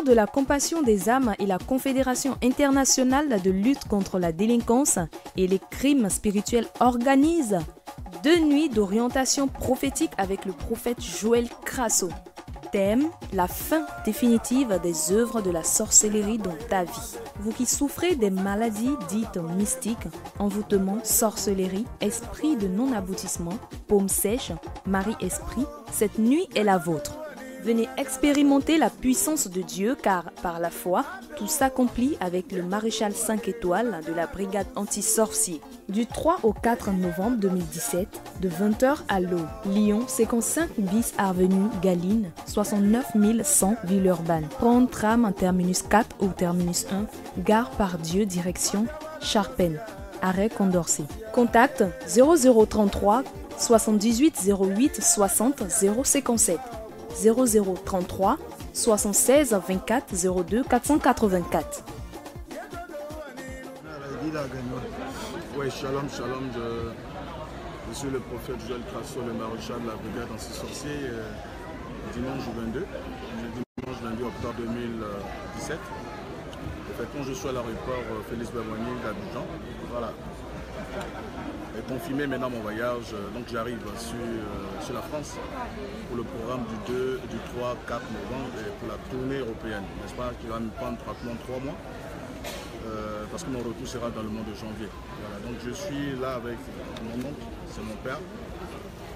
De la Compassion des âmes et la Confédération internationale de lutte contre la délinquance et les crimes spirituels organisent deux nuits d'orientation prophétique avec le prophète Joël Crasso. Thème La fin définitive des œuvres de la sorcellerie dans ta vie. Vous qui souffrez des maladies dites mystiques, envoûtement, sorcellerie, esprit de non-aboutissement, paume sèche, Marie-Esprit, cette nuit est la vôtre. Venez expérimenter la puissance de Dieu car par la foi, tout s'accomplit avec le maréchal 5 étoiles de la brigade anti-sorcier. Du 3 au 4 novembre 2017, de 20h à l'eau, Lyon, 55 bis avenue Galine, 69 100 Villeurbanne. Prendre tram en terminus 4 ou terminus 1, gare par Dieu, direction Charpennes. Arrêt Condorcet. Contact 0033 78 08 60 057. 0033 76 24 02 484. Oui, shalom, shalom. Je, suis le prophète Joël Crasso, le maréchal de la brigade anti-sorcier, euh, dimanche 22, dimanche 22 octobre 2017. Effectivement, je suis à l'aéroport euh, Félix Bermoigny d'Abidjan. Voilà confirmé maintenant mon voyage. Euh, donc j'arrive sur, euh, sur, la France pour le programme du 2, du 3, 4 novembre et pour la tournée européenne, n'est-ce pas, qui va me prendre pratiquement trois mois. Euh, parce que mon retour sera dans le mois de janvier. Voilà, donc je suis là avec mon oncle, c'est mon père.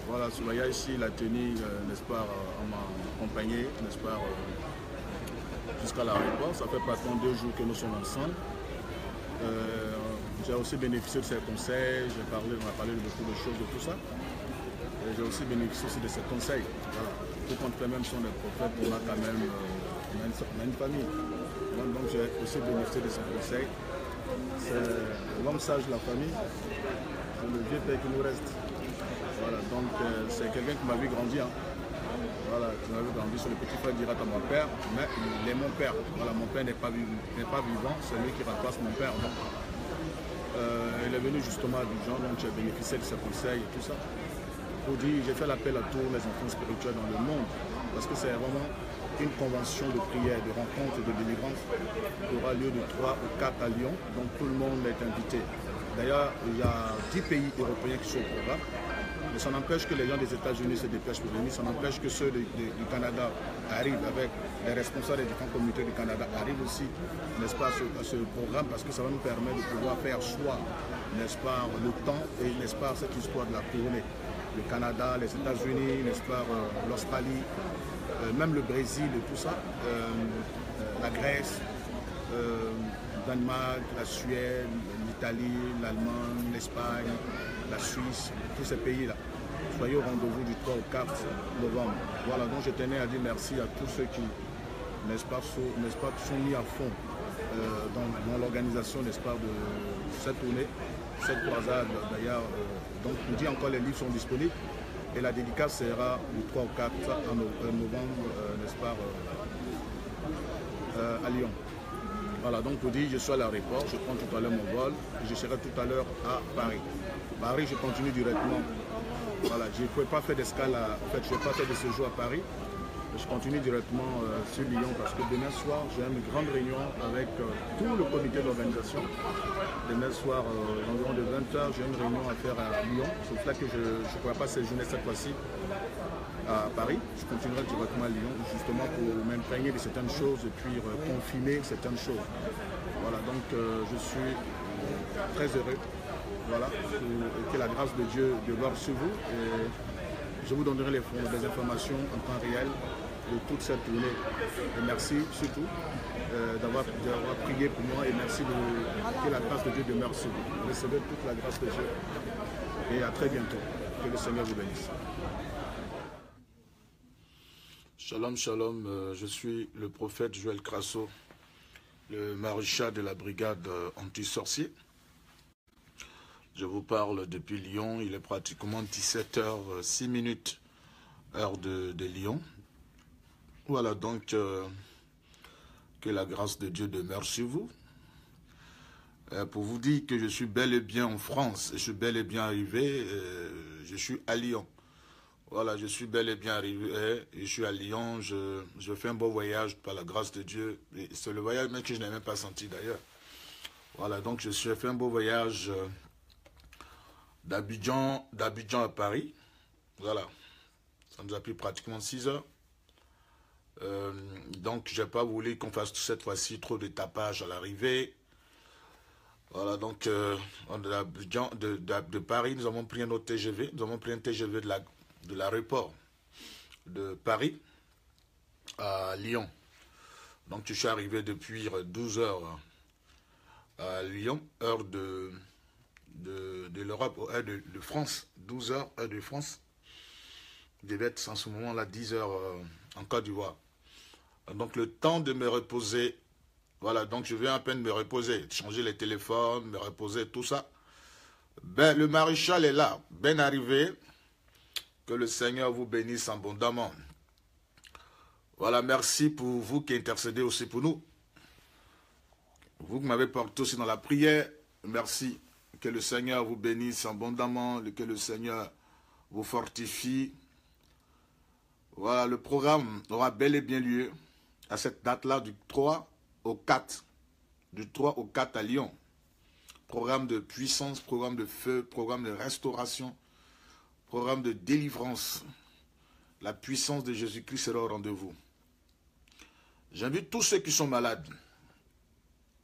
Voilà, ce voyage ici, il a tenu, n'est-ce pas, en m'a accompagné, n'est-ce pas, jusqu'à l'aéroport. Ça fait pratiquement deux jours que nous sommes ensemble. J'ai aussi bénéficié de ses conseils, j'ai parlé, on a parlé de beaucoup de choses, de tout ça. J'ai aussi bénéficié aussi de ses conseils. Tout compte fait, même si on est prophète, on a quand même euh, une, famille. Donc j'ai aussi bénéficié de ses conseils. C'est l'homme sage de la famille, c'est le vieux père qui nous reste. Voilà, donc euh, c'est quelqu'un qui m'a vu grandir. Hein. Voilà, qui m'a vu grandir sur le petit frère dira à mon père, mais il est mon père. Voilà, mon père n'est pas, vivant, c'est lui qui remplace mon père. Il est venu justement à Dijon, donc j'ai bénéficié de ses conseils et tout ça. Pour dire, j'ai fait l'appel à tous les enfants spirituels dans le monde, parce que c'est vraiment une convention de prière, de rencontre, de délivrance qui aura lieu de 3 au 4 à Lyon, donc tout le monde est invité. D'ailleurs, il y a 10 pays européens qui sont au programme. Mais ça n'empêche que les gens des États-Unis se dépêchent pour venir, ça n'empêche que ceux du Canada arrivent avec les responsables des différentes communautés du Canada arrivent aussi, n'est-ce pas, à ce, programme parce que ça va nous permettre de pouvoir faire choix, n'est-ce pas, le temps et, n'est-ce pas, cette histoire de la tournée. Le Canada, les États-Unis, n'est-ce pas, euh, l'Australie, euh, même le Brésil et tout ça, euh, la Grèce, le Danemark, la Suède, l'Italie, l'Allemagne, l'Espagne, la Suisse, tous ces pays-là. Soyez au rendez-vous du 3 au 4 novembre. Voilà, donc je tenais à dire merci à tous ceux qui, n'est-ce pas, pas, sont mis à fond euh, dans, l'organisation, n'est-ce pas, de cette tournée, cette croisade d'ailleurs. Euh, donc, je dis encore, les livres sont disponibles et la dédicace sera du 3 au 4 novembre, euh, n'est-ce pas, à Lyon. Voilà, donc vous dites, je suis à l'aéroport, je prends tout à l'heure mon vol, je serai tout à l'heure à Paris. Paris, je continue directement. Voilà, je ne pouvais pas faire d'escale, en fait, je ne pas faire de séjour à Paris. Je continue directement euh, sur Lyon parce que demain soir, j'ai une grande réunion avec euh, tout le comité d'organisation. Demain soir, euh, environ de 20h, j'ai une réunion à faire à Lyon. C'est pour ça que je ne pourrais pas séjourner cette fois-ci à Paris. Je continuerai directement à Lyon, justement pour m'imprégner de certaines choses et puis confiner certaines choses. Voilà, donc je suis très heureux voilà, que, la grâce de Dieu demeure sur vous. Je vous donnerai les, des informations en temps réel de toute cette tournée. Et merci surtout euh, d'avoir prié pour moi et merci de, que la grâce de Dieu demeure sur vous. Recevez toute la grâce de Dieu. Et à très bientôt. Que le Seigneur vous bénisse. Shalom, shalom, euh, je suis le prophète Joël Crasso, le maréchal de la brigade euh, anti-sorcier. Je vous parle depuis Lyon, il est pratiquement 17h, 6 minutes, heure de, Lyon. Voilà donc euh, que la grâce de Dieu demeure sur vous. pour vous dire que je suis bel et bien en France, je suis bel et bien arrivé, je suis à Lyon Voilà, je suis bel et bien arrivé. Je suis à Lyon. Je, je fais un beau voyage par la grâce de Dieu. C'est le voyage même que je n'ai même pas senti d'ailleurs. Voilà, donc je suis fait un beau voyage euh, d'Abidjan, à Paris. Voilà. Ça nous a pris pratiquement 6 heures. Euh, donc, je n'ai pas voulu qu'on fasse cette fois-ci trop de tapage à l'arrivée. Voilà, donc, euh, de, Paris, nous avons pris un autre TGV. Nous avons pris un TGV de l'aéroport de, de Paris à Lyon. Donc, je suis arrivé depuis 12 heures à Lyon, heure de, de, l'Europe, heure de, France, 12 heures, heure de France. Devait être en ce moment-là 10 heures euh, en Côte d'Ivoire. Donc le temps de me reposer, voilà, donc je viens à peine me reposer, changer les téléphones, me reposer, tout ça. Ben, le maréchal est là, bien arrivé. Que le Seigneur vous bénisse abondamment. Voilà, merci pour vous qui intercédez aussi pour nous. Vous qui m'avez porté aussi dans la prière, merci. Que le Seigneur vous bénisse abondamment, que le Seigneur vous fortifie. Voilà, le programme aura bel et bien lieu à cette date-là du 3 au 4. Du 3 au 4 à Lyon. Programme de puissance, programme de feu, programme de restauration, programme de délivrance. La puissance de Jésus-Christ sera au rendez-vous. J'invite tous ceux qui sont malades.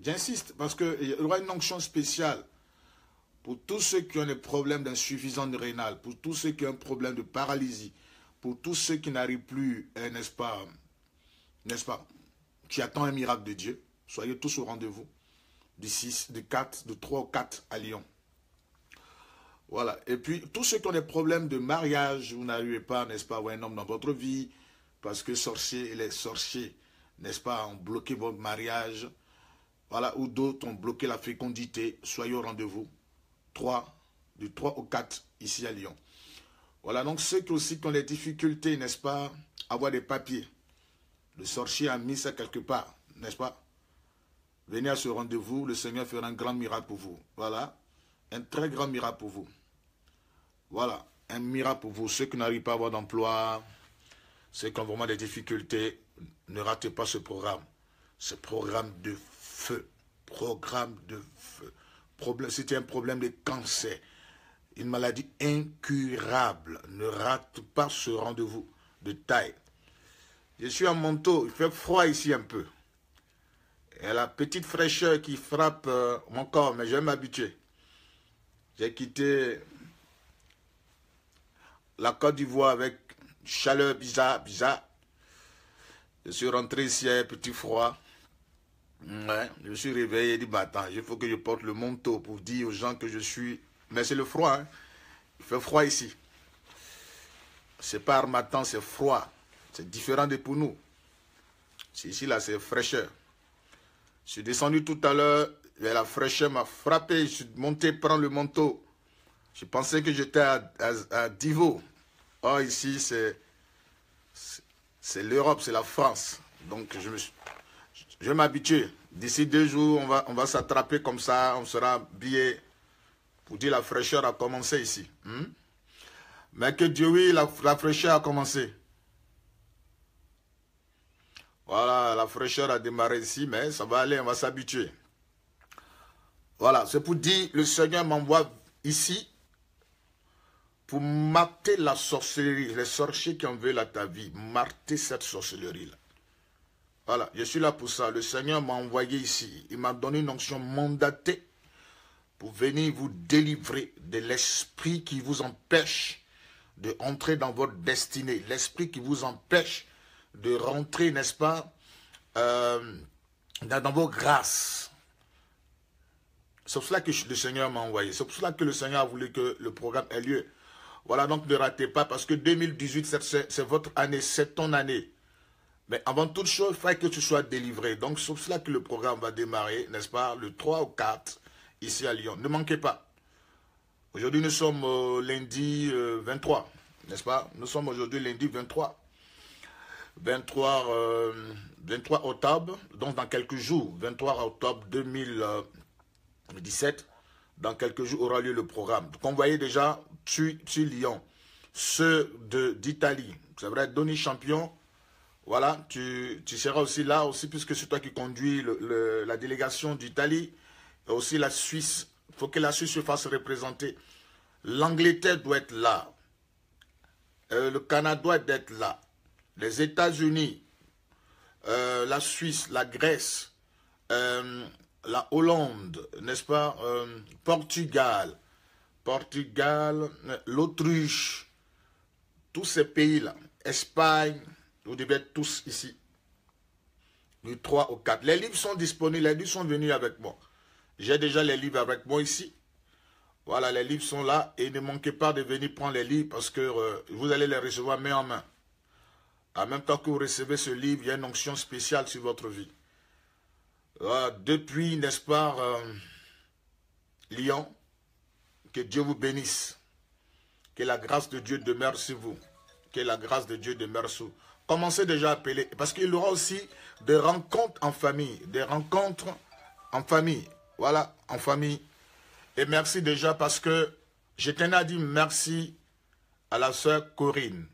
J'insiste parce qu'il y aura une onction spéciale pour tous ceux qui ont des problèmes d'insuffisance rénale, pour tous ceux qui ont un problème de paralysie, pour tous ceux qui n'arrivent plus, eh, n'est-ce pas, n'est-ce pas, qui attendent un miracle de Dieu. Soyez tous au rendez-vous du 6, du 4, du 3 au 4 à Lyon. Voilà. Et puis, tous ceux qui ont des problèmes de mariage, vous n'arrivez pas, n'est-ce pas, à avoir un homme dans votre vie, parce que sorciers, les sorciers, n'est-ce pas, ont bloqué votre mariage, voilà, ou d'autres ont bloqué la fécondité, soyez au rendez-vous. 3, du 3 au 4, ici à Lyon. Voilà, donc ceux qui aussi ont des difficultés, n'est-ce pas, avoir des papiers. Le sorcier a mis ça quelque part, n'est-ce pas? Venez à ce rendez-vous, le Seigneur fera un grand miracle pour vous. Voilà, un très grand miracle pour vous. Voilà, un miracle pour vous. Ceux qui n'arrivent pas à avoir d'emploi, ceux qui ont vraiment des difficultés, ne ratez pas ce programme. Ce programme de feu. Programme de feu. C'était un problème de cancer. Une maladie incurable. Ne rate pas ce rendez-vous de taille. Je suis en manteau. Il fait froid ici un peu. Et la petite fraîcheur qui frappe euh, mon corps, mais je vais m'habituer. J'ai quitté la Côte d'Ivoire avec chaleur bizarre, bizarre. Je suis rentré ici un petit froid. Ouais, je suis réveillé et dit, il faut que je porte le manteau pour dire aux gens que je suis... Mais c'est le froid, hein. il fait froid ici. C'est pas armatan, c'est froid. C'est différent de pour nous. Ici, là, c'est fraîcheur. Je suis descendu tout à l'heure, la fraîcheur m'a frappé. Je suis monté prendre le manteau. Je pensais que j'étais à, Divo. Oh, ici, c'est c'est l'Europe, c'est la France. Donc, je me suis, je vais m'habituer. D'ici deux jours, on va, s'attraper comme ça, on sera bien. Pour dire la fraîcheur a commencé ici. Hmm? Mais que Dieu, oui, la, fraîcheur a commencé. Voilà, la fraîcheur a démarré ici, mais ça va aller, on va s'habituer. Voilà, c'est pour dire, le Seigneur m'envoie ici pour marter la sorcellerie, les sorciers qui en veulent à ta vie, marter cette sorcellerie-là. Voilà, je suis là pour ça. Le Seigneur m'a envoyé ici. Il m'a donné une onction mandatée pour venir vous délivrer de l'esprit qui vous empêche de entrer dans votre destinée. L'esprit qui vous empêche de rentrer, n'est-ce pas, euh, dans, vos grâces. C'est pour cela que le Seigneur m'a envoyé. C'est pour cela que le Seigneur a voulu que le programme ait lieu. Voilà, donc ne ratez pas, parce que 2018, c'est votre année, c'est ton année. Mais avant toute chose, il faut que tu sois délivré. Donc, c'est cela que le programme va démarrer, n'est-ce pas, le 3 ou 4, ici à Lyon. Ne manquez pas. Aujourd'hui, nous sommes lundi 23, euh, n'est-ce pas? Nous sommes aujourd'hui lundi 23. 23, 23 octobre, donc dans quelques jours, 23 octobre 2017, dans quelques jours aura lieu le programme. Donc, on voyait déjà sur, sur Lyon. ceux d'Italie. C'est vrai, Donny Champion, voilà, tu, seras aussi là, aussi puisque c'est toi qui conduis la délégation d'Italie, et aussi la Suisse. Il faut que la Suisse se fasse représenter. L'Angleterre doit être là. Euh, le Canada doit être là. Les États-Unis, euh, la Suisse, la Grèce, euh, la Hollande, n'est-ce pas, Portugal, Portugal, l'Autriche, tous ces pays-là, Espagne, vous devez être tous ici. Du 3 au 4. Les livres sont disponibles, les livres sont venus avec moi. J'ai déjà les livres avec moi ici. Voilà, les livres sont là et ne manquez pas de venir prendre les livres parce que euh, vous allez les recevoir main en main. En même temps que vous recevez ce livre, il y a une onction spéciale sur votre vie. depuis, n'est-ce pas, euh, Lyon, que Dieu vous bénisse. Que la grâce de Dieu demeure sur vous. Que la grâce de Dieu demeure sur vous. Commencez déjà à appeler. Parce qu'il y aura aussi des rencontres en famille. Des rencontres en famille. Voilà, en famille. Et merci déjà parce que je tenais à dire merci à la sœur Corinne.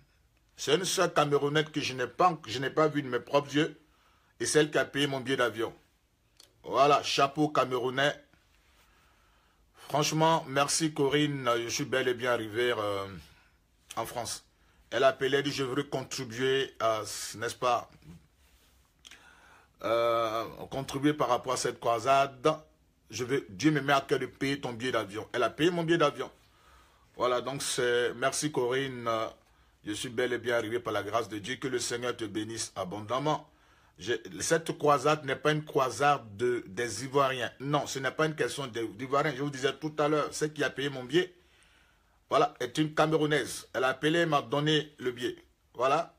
C'est une sœur camerounaise que je n'ai pas, pas vue de mes propres yeux. Et celle qui a payé mon billet d'avion. Voilà, chapeau camerounais. Franchement, merci Corinne. Je suis bel et bien arrivé euh, en France. Elle a appelé, elle dit, je veux contribuer, n'est-ce pas, euh, contribuer par rapport à cette croisade. Je veux, Dieu me met à cœur de payer ton billet d'avion. Elle a payé mon billet d'avion. Voilà, donc c'est, merci Corinne. Je suis bel et bien arrivé par la grâce de Dieu. Que le Seigneur te bénisse abondamment cette croisade n'est pas une croisade de, des Ivoiriens. Non, ce n'est pas une question d'Ivoiriens. Je vous disais tout à l'heure, celle qui a payé mon billet, voilà, est une Camerounaise. Elle a appelé, m'a donné le billet. Voilà.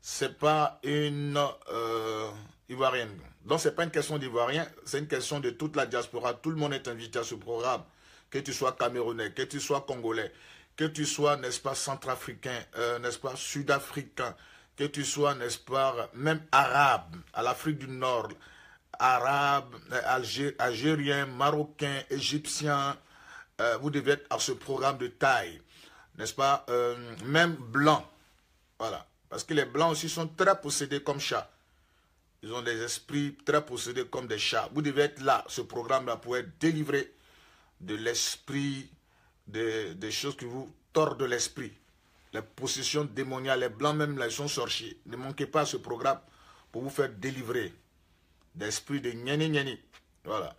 C'est pas une euh, Ivoirienne. Donc, ce n'est pas une question d'Ivoirien, c'est une question de toute la diaspora. Tout le monde est invité à ce programme. Que tu sois Camerounais, que tu sois Congolais, que tu sois, n'est-ce pas, Centrafricain, euh, n'est-ce pas, Sud-Africain, que tu sois, n'est-ce pas, même arabe, à l'Afrique du Nord, arabe, algérien, marocain, égyptien, euh, vous devez être à ce programme de taille, n'est-ce pas, euh, même blanc, voilà, parce que les blancs aussi sont très possédés comme chats. Ils ont des esprits très possédés comme des chats. Vous devez être là, ce programme-là, pour être délivré de l'esprit, des, choses qui vous tordent l'esprit les possessions démoniales, les blancs même, là, ils sont sorciers. Ne manquez pas ce programme pour vous faire délivrer d'esprit de niani niani. Voilà.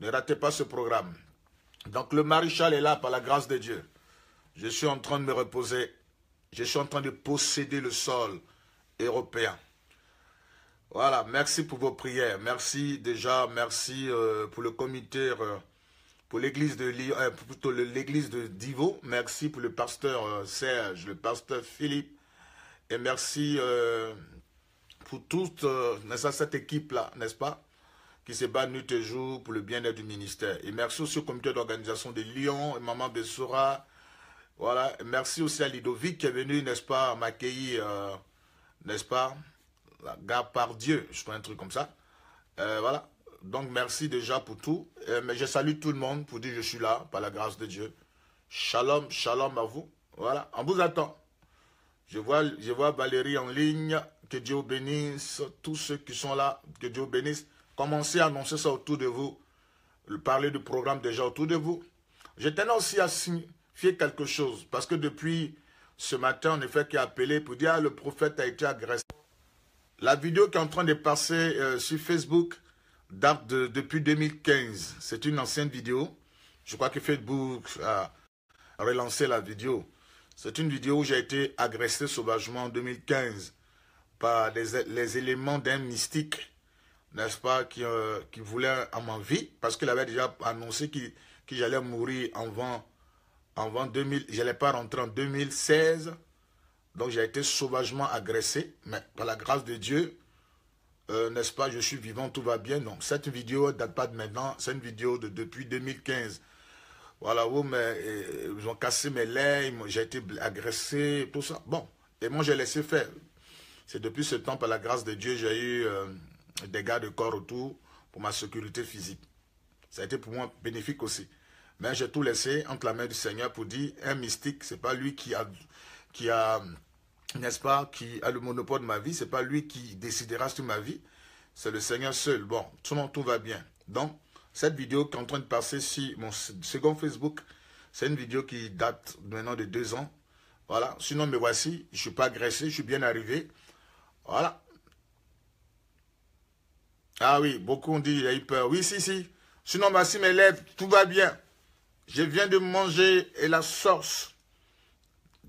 Ne ratez pas ce programme. Donc le maréchal est là par la grâce de Dieu. Je suis en train de me reposer. Je suis en train de posséder le sol européen. Voilà, merci pour vos prières. Merci déjà, merci euh, pour le comité euh, pour l'église de euh, plutôt l'église de Divo. Merci pour le pasteur euh, Serge, le pasteur Philippe. Et merci pour toute cette équipe-là, n'est-ce pas, qui se bat nuit et jour pour le bien-être du ministère. Et merci aussi au comité d'organisation de Lyon et Maman Bessora. Voilà. merci aussi à Lidovic qui est venu, n'est-ce pas, m'accueillir, n'est-ce pas, la gare par Dieu, je fais un truc comme ça. voilà. Donc merci déjà pour tout. Euh, mais je salue tout le monde pour dire je suis là, par la grâce de Dieu. Shalom, shalom à vous. Voilà, on vous attend. Je vois, je vois Valérie en ligne. Que Dieu bénisse tous ceux qui sont là. Que Dieu bénisse. Commencez à annoncer ça autour de vous. Parler du programme déjà autour de vous. Je tenais aussi à signifier quelque chose. Parce que depuis ce matin, en effet, qui a appelé pour dire ah, le prophète a été agressé. La vidéo qui est en train de passer euh, sur Facebook, date de, depuis 2015. C'est une ancienne vidéo. Je crois que Facebook a relancé la vidéo. C'est une vidéo où j'ai été agressé sauvagement en 2015 par les, éléments d'un mystique, n'est-ce pas, qui, euh, qui voulait à ma vie, parce qu'il avait déjà annoncé que j'allais mourir avant, avant 2000, je n'allais pas rentrer en 2016. Donc j'ai été sauvagement agressé, mais par la grâce de Dieu, euh, n'est-ce pas, je suis vivant, tout va bien. Non, cette vidéo date pas de maintenant, c'est une vidéo de depuis 2015. Voilà, mais, euh, ils ont cassé mes lèvres, j'ai été agressé, tout ça. Bon, et moi j'ai laissé faire. C'est depuis ce temps, par la grâce de Dieu, j'ai eu des gars de corps autour pour ma sécurité physique. Ça a été pour moi bénéfique aussi. Mais j'ai tout laissé entre la main du Seigneur pour dire, un mystique, c'est pas lui qui a, qui a n'est-ce pas, qui a le monopole de ma vie, c'est pas lui qui décidera sur ma vie, c'est le Seigneur seul. Bon, tout tout va bien. Donc, cette vidéo qui est en train de passer sur mon second Facebook, c'est une vidéo qui date maintenant de deux ans. Voilà, sinon me voici, je ne suis pas agressé, je suis bien arrivé. Voilà. Ah oui, beaucoup ont dit il a eu peur. Oui, si, si. Sinon, voici mes lèvres, tout va bien. Je viens de manger et la sauce.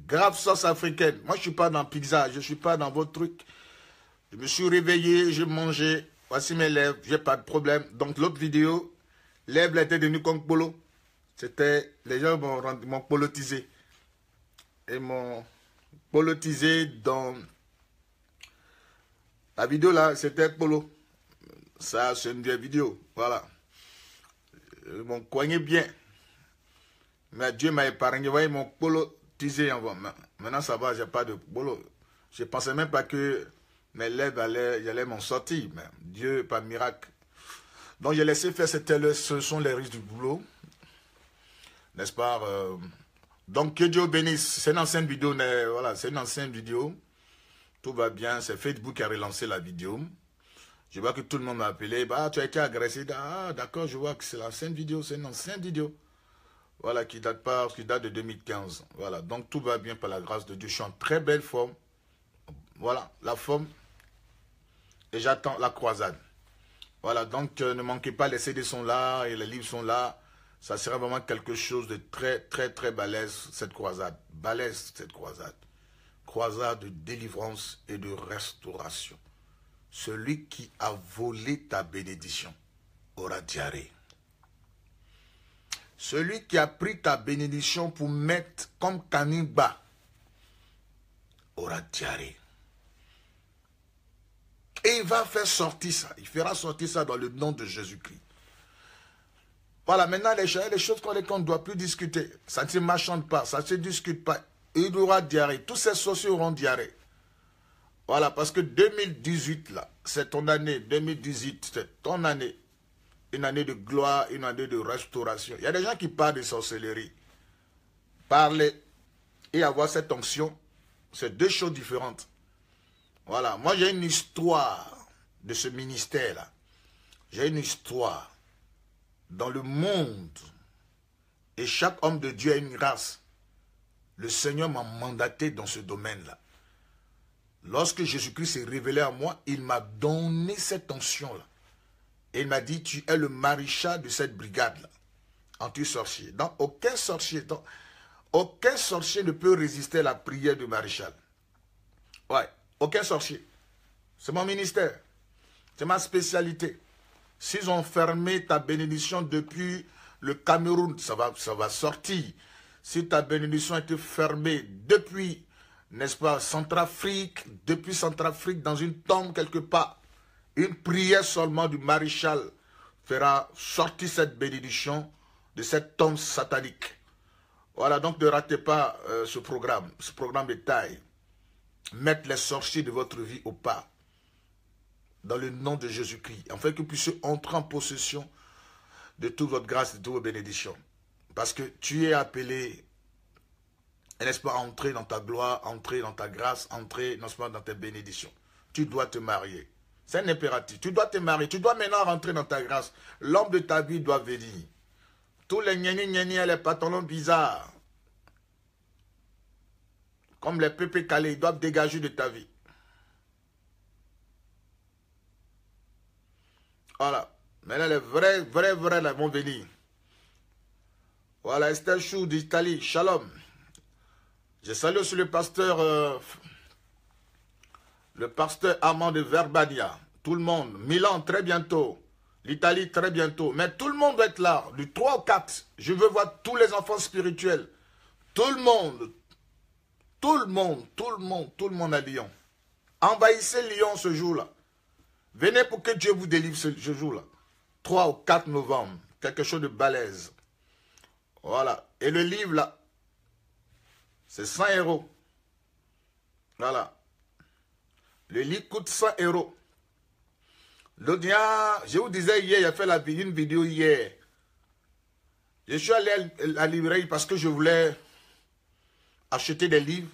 Grave sauce africaine. Moi, je ne suis pas dans pizza, je ne suis pas dans votre truc. Je me suis réveillé, j'ai mangé. Voici mes lèvres, j'ai pas de problème. Donc, l'autre vidéo, lèvres étaient devenues comme polo. C'était, les gens m'ont polotisé. Et m'ont polotisé dans la vidéo là, c'était polo. Ça, c'est une vieille vidéo. Voilà. Ils m'ont coigné bien. Mais Dieu m'a épargné. Vous voyez, mon polo teasé avant. Maintenant, ça va, j'ai pas de polo. Je pensais même pas que mes lèvres allaient, allaient m'en sortir. Mais Dieu, par miracle. Donc, j'ai laissé faire, c'était ce sont les risques du boulot. N'est-ce pas euh, Donc, que Dieu bénisse. C'est une ancienne vidéo. Voilà, c'est une ancienne vidéo. Tout va bien. C'est Facebook qui a relancé la vidéo. Je vois que tout le monde m'a appelé. Bah, tu as été agressé. Ah, d'accord, je vois que c'est l'ancienne vidéo. C'est une ancienne vidéo. Voilà, qui date pas, qui date de 2015. Voilà, donc tout va bien par la grâce de Dieu. Je suis en très belle forme. Voilà, la forme. Et j'attends la croisade. Voilà, donc euh, ne manquez pas, les CD sont là et les livres sont là. Ça sera vraiment quelque chose de très, très, très balèze, cette croisade. Balèze, cette croisade. Croisade de délivrance et de restauration. Celui qui a volé ta bénédiction aura diarrhée. Celui qui a pris ta bénédiction pour mettre comme bas aura diarrhée. Et il va faire sortir ça. Il fera sortir ça dans le nom de Jésus-Christ. Voilà, maintenant, les choses, les choses qu'on ne doit plus discuter. Ça ne se marchande pas, ça ne se discute pas. Il aura diarrhée. Tous ces sociaux auront diarrhée. Voilà, parce que 2018, là, c'est ton année. 2018, c'est ton année une année de gloire, une année de restauration. Il y a des gens qui parlent de sorcellerie. Parler et avoir cette onction, c'est deux choses différentes. Voilà, moi j'ai une histoire de ce ministère-là. J'ai une histoire dans le monde. Et chaque homme de Dieu a une grâce. Le Seigneur m'a mandaté dans ce domaine-là. Lorsque Jésus-Christ s'est révélé à moi, il m'a donné cette onction-là. Et il m'a dit, tu es le maréchal de cette brigade-là, anti-sorcier. Donc, aucun sorcier, aucun sorcier ne peut résister à la prière du maréchal. Ouais, aucun sorcier. C'est mon ministère. C'est ma spécialité. S'ils ont fermé ta bénédiction depuis le Cameroun, ça va, ça va sortir. Si ta bénédiction a été fermée depuis, n'est-ce pas, Centrafrique, depuis Centrafrique, dans une tombe quelque part, une prière seulement du maréchal fera sortir cette bénédiction de cette tombe satanique. Voilà, donc ne ratez pas euh, ce programme, ce programme de taille. Mettre les sorciers de votre vie au pas. Dans le nom de Jésus-Christ. Afin que vous puissiez entrer en possession de toute votre grâce de toutes vos bénédictions. Parce que tu es appelé, n'est-ce pas, entrer dans ta gloire, entrer dans ta grâce, entrer, n'est-ce dans tes bénédictions. Tu dois te marier. C'est un impératif. Tu dois te marier. Tu dois maintenant rentrer dans ta grâce. L'homme de ta vie doit venir. Tous les gnéni et les pantalons bizarres, comme les pépés calés, ils doivent dégager de ta vie. Voilà. Maintenant, les vrais, vrais, vrais là, vont venir. Voilà, Esther Chou d'Italie. Shalom. Je salue aussi le pasteur euh, le pasteur Armand de Verbania, tout le monde, Milan très bientôt, l'Italie très bientôt, mais tout le monde va être là, du 3 au 4. Je veux voir tous les enfants spirituels, tout le monde, tout le monde, tout le monde, tout le monde à Lyon. Envahissez Lyon ce jour-là. Venez pour que Dieu vous délivre ce, jour-là. 3 au 4 novembre, quelque chose de balèze. Voilà. Et le livre là, c'est 100 euros. Voilà. Le lit coûte 100 euros. L'audience, je vous disais hier, il a fait la, une vidéo hier. Je suis allé à la librairie parce que je voulais acheter des livres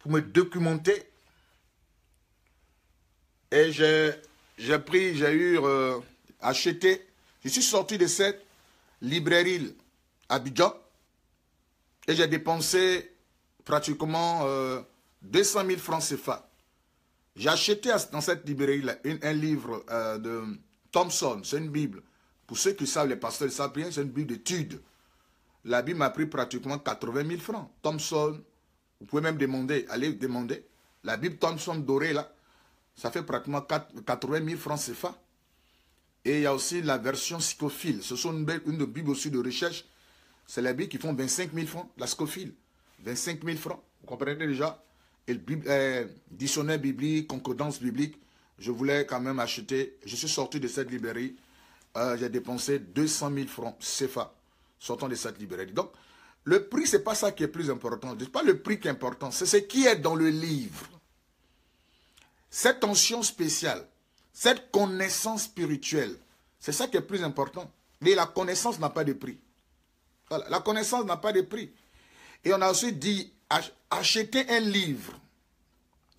pour me documenter. Et j'ai pris, j'ai eu euh, acheté. Je suis sorti de cette librairie à Abidjan et j'ai dépensé pratiquement 200 euh, 000 francs CFA. J'ai acheté dans cette librairie-là un livre euh, de Thompson, c'est une Bible. Pour ceux qui savent, les pasteurs ils savent bien, c'est une Bible d'études. La Bible m'a pris pratiquement 80 000 francs. Thompson, vous pouvez même demander, allez demander. La Bible Thompson dorée, là, ça fait pratiquement 80 000 francs CFA. Et il y a aussi la version Scofield. Ce sont une, une Bible aussi de recherche. C'est la Bible qui font 25 000 francs, la Scofield. 25 000 francs. Vous comprenez déjà? Et le euh, dictionnaire biblique, concordance biblique, je voulais quand même acheter. Je suis sorti de cette librairie. Euh, j'ai dépensé 200 000 francs CFA sortant de cette librairie. Donc, le prix, ce n'est pas ça qui est plus important. Ce n'est pas le prix qui est important, c'est ce qui est dans le livre. Cette tension spéciale, cette connaissance spirituelle, c'est ça qui est plus important. Mais la connaissance n'a pas de prix. La connaissance n'a pas de prix. Et on a aussi dit, acheter un livre.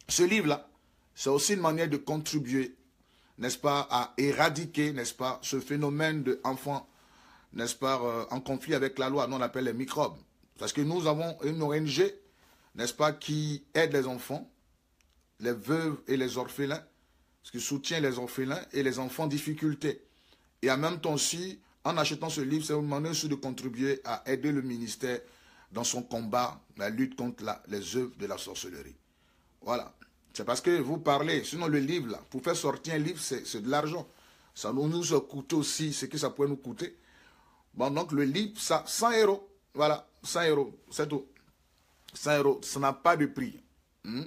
Ce livre-là, c'est aussi une manière de contribuer, n'est-ce pas, à éradiquer, n'est-ce pas, ce phénomène d'enfants, n'est-ce pas, euh, en conflit avec la loi. Nous, on appelle les microbes. Parce que nous avons une ONG, n'est-ce pas, qui aide les enfants, les veuves et les orphelins, qui soutient les orphelins et les enfants en difficulté. Et en même temps aussi, en achetant ce livre, c'est manière aussi de contribuer à aider le ministère dans son combat, la lutte contre les œuvres de la sorcellerie. Voilà. C'est parce que vous parlez, sinon le livre, là, pour faire sortir un livre, c'est de l'argent. Ça nous, nous coûte aussi ce que ça pourrait nous coûter. Bon, donc le livre, ça, 100 euros. Voilà, 100 euros, c'est tout. 100 euros, ça n'a pas de prix. Hmm?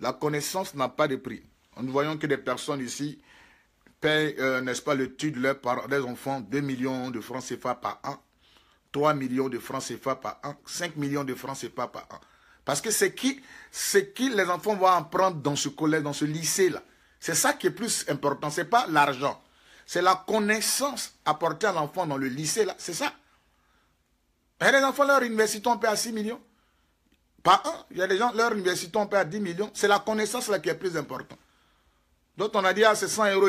La connaissance n'a pas de prix. Nous voyons que des personnes ici payent, euh, n'est-ce pas, le de leur par des enfants 2 millions de francs CFA par an, 3 millions de francs CFA par an, 5 millions de francs CFA par an. Parce que c'est qui, c'est qui les enfants vont apprendre dans ce collège, dans ce lycée-là. C'est ça qui est plus important. Ce n'est pas l'argent. C'est la connaissance apportée à l'enfant dans le lycée, là. C'est ça. Et les enfants, leur université, on paie à 6 millions. Pas un. Il y a des gens, leur université, on paie à 10 millions. C'est la connaissance là qui est plus importante. Donc on a dit, ah, c'est 100 euros.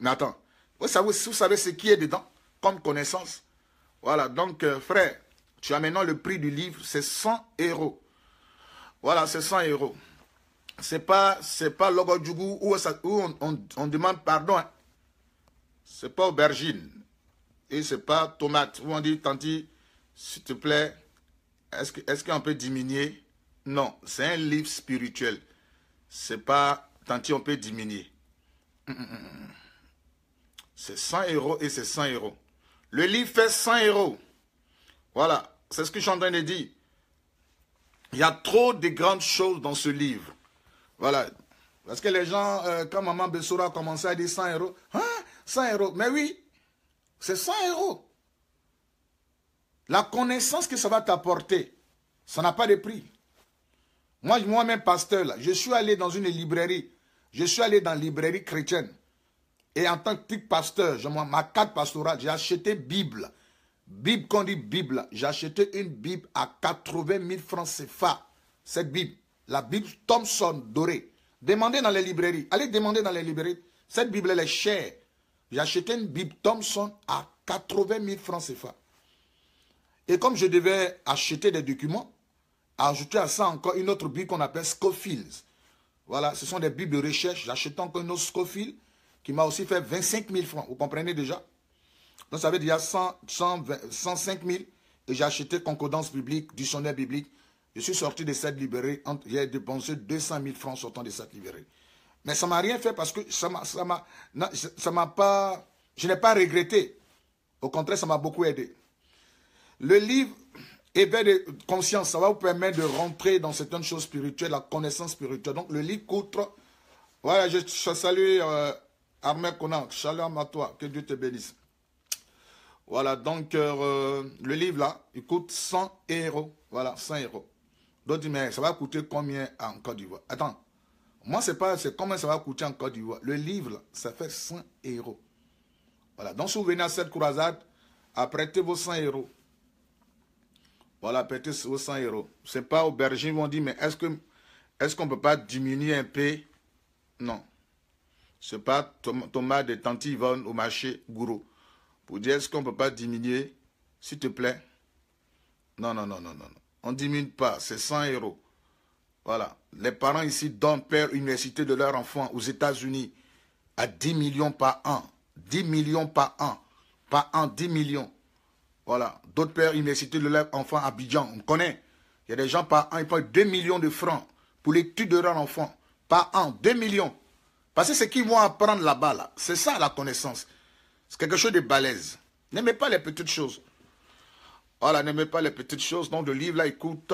Mais attends, vous savez, vous savez ce qui est dedans comme connaissance? Voilà, donc euh, frère, tu as maintenant le prix du livre, c'est 100 euros. Voilà, c'est 100 euros. C'est pas, c'est pas logo où, où on, demande pardon. Hein. C'est pas aubergine. Et c'est pas tomate. Où on dit, tanti, s'il te plaît, est-ce qu'on est qu'on peut diminuer? Non, c'est un livre spirituel. C'est pas, tanti, on peut diminuer. C'est 100 euros et c'est 100 euros. Le livre fait 100 euros. Voilà, c'est ce que je suis en train de dire. Il y a trop de grandes choses dans ce livre. Voilà. Parce que les gens, euh, quand Maman Bessoura a commencé à dire 100 euros, hein, 100 euros. Mais oui, c'est 100 euros. La connaissance que ça va t'apporter, ça n'a pas de prix. Moi, moi-même, pasteur, là, je suis allé dans une librairie je suis allé dans la librairie chrétienne. Et en tant que pasteur, ma carte pastorale, j'ai acheté Bible. Bible, qu'on dit Bible, j'ai acheté une Bible à 80 000 francs CFA. Cette Bible, la Bible Thompson dorée. Demandez dans les librairies. Allez demander dans les librairies. Cette Bible, elle est chère. J'ai acheté une Bible Thompson à 80 000 francs CFA. Et comme je devais acheter des documents, ajouter à ça encore une autre Bible qu'on appelle Scofields. Voilà, ce sont des bibles de recherche. J'achète encore une Scofield qui m'a aussi fait 25 000 francs. Vous comprenez déjà? Donc ça veut dire 100, 105 000. Et j'ai acheté concordance biblique, dictionnaire biblique. Je suis sorti de cette librairie. J'ai dépensé 200 000 francs sortant de cette librairie. Mais ça ne m'a rien fait parce que ça m'a pas, je n'ai pas regretté. Au contraire, ça m'a beaucoup aidé. Le livre éveil de conscience, ça va vous permettre de rentrer dans certaines choses spirituelles, la connaissance spirituelle. Donc le livre coûte, voilà, je, salue euh, Armel Conan, shalom à toi, que Dieu te bénisse. Voilà, donc euh, le livre là, il coûte 100 euros. Voilà, 100 euros. D'autres disent, mais ça va coûter combien en Côte d'Ivoire? Attends, moi, c'est pas c'est combien ça va coûter en Côte d'Ivoire? Le livre, ça fait 100 euros. Voilà, donc si vous venez à cette croisade, à prêter vos 100 euros. Voilà, prêtez vos 100 euros. Ce n'est pas aux bergers qui vont dire, mais est-ce qu'on est ne peut pas diminuer un peu? Non. Ce n'est pas Thomas de Tante au marché Gourou. Pour dire, est-ce qu'on ne peut pas diminuer S'il te plaît? Non, non, non, non, non. On ne diminue pas, c'est 100 euros. Voilà. Les parents ici donnent père université de leur enfant aux États-Unis à 10 millions par an. 10 millions par an. Par an, 10 millions. Voilà. D'autres pères université de leur enfant à Abidjan. On connaît. Il y a des gens par an, ils prennent 2 millions de francs pour l'étude de leur enfant. Par an, 2 millions. Parce que ce qu'ils vont apprendre là-bas, là, c'est ça la connaissance. C'est quelque chose de balèze. N'aimez pas les petites choses. Voilà, n'aimez pas les petites choses. Donc le livre là, il coûte